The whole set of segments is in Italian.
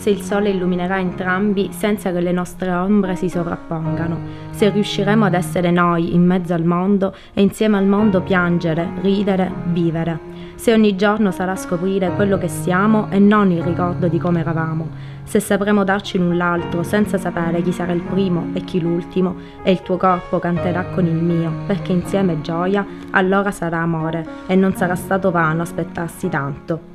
se il sole illuminerà entrambi senza che le nostre ombre si sovrappongano, se riusciremo ad essere noi in mezzo al mondo e insieme al mondo piangere, ridere, vivere, se ogni giorno sarà scoprire quello che siamo e non il ricordo di come eravamo, se sapremo darci l'un l'altro senza sapere chi sarà il primo e chi l'ultimo, e il tuo corpo canterà con il mio, perché insieme è gioia, allora sarà amore e non sarà stato vano aspettarsi tanto.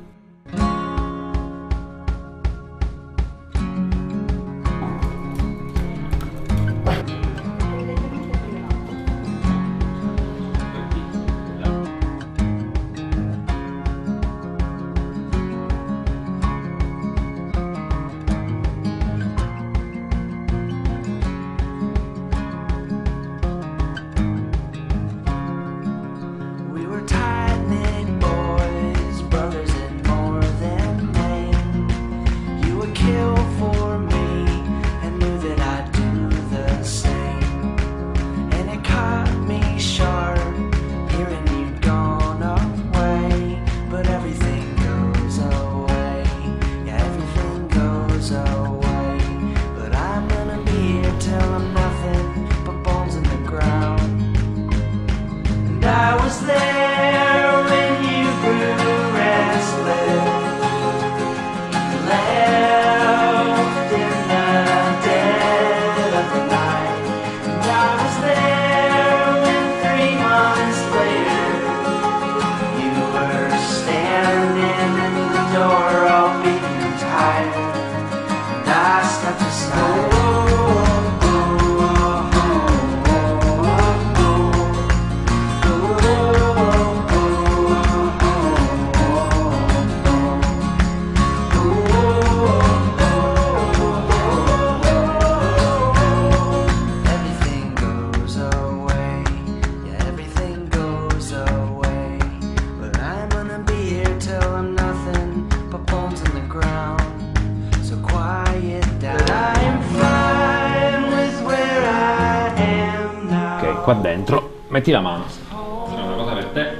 Qua dentro, metti la mano. C'è una cosa per te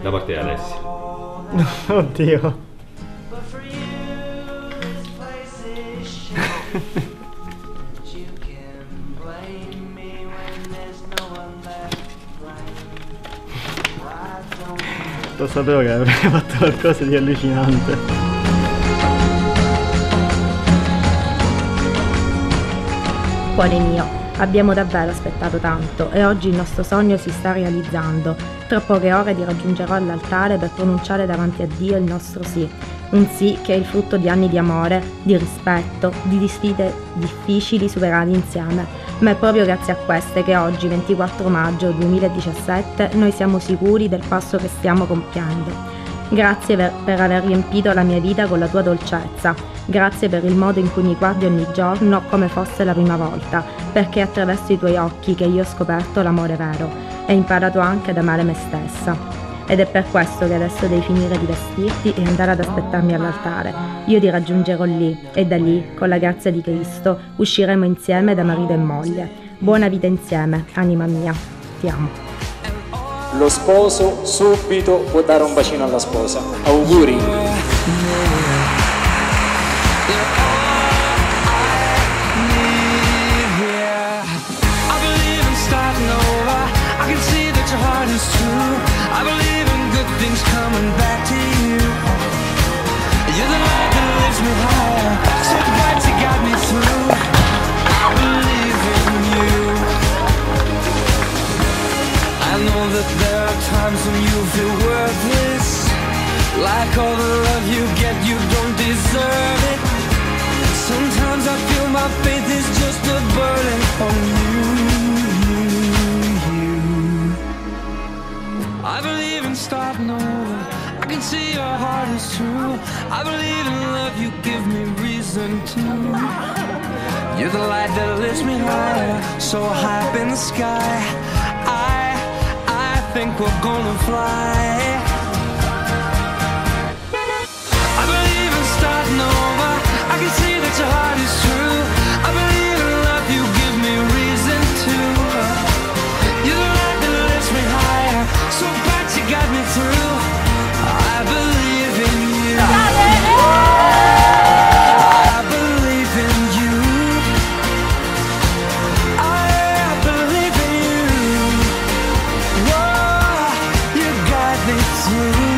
da parte di Alessia. Oddio. Lo sapevo che avrei fatto qualcosa di allucinante. Cuore mio, Abbiamo davvero aspettato tanto e oggi il nostro sogno si sta realizzando. Tra poche ore ti raggiungerò all'altare per pronunciare davanti a Dio il nostro sì. Un sì che è il frutto di anni di amore, di rispetto, di sfide difficili superate insieme. Ma è proprio grazie a queste che oggi, 24 maggio 2017, noi siamo sicuri del passo che stiamo compiendo. Grazie per, aver riempito la mia vita con la tua dolcezza. Grazie per il modo in cui mi guardi ogni giorno come fosse la prima volta, perché è attraverso i tuoi occhi che io ho scoperto l'amore vero e imparato anche ad amare me stessa. Ed è per questo che adesso devi finire di vestirti e andare ad aspettarmi all'altare. Io ti raggiungerò lì e da lì, con la grazia di Cristo, usciremo insieme da marito e moglie. Buona vita insieme, anima mia. Ti amo lo sposo subito può dare un bacino alla sposa. Auguri! Know that there are times when you feel worthless. Like all the love you get, you don't deserve it. Sometimes I feel my faith is just a burden on you, I believe in starting over. I can see your heart is true. I believe in love, you give me reason to. You're the light that lifts me higher So high up in the sky think we're gonna fly. I believe in starting over. I can see that your heart is true. you.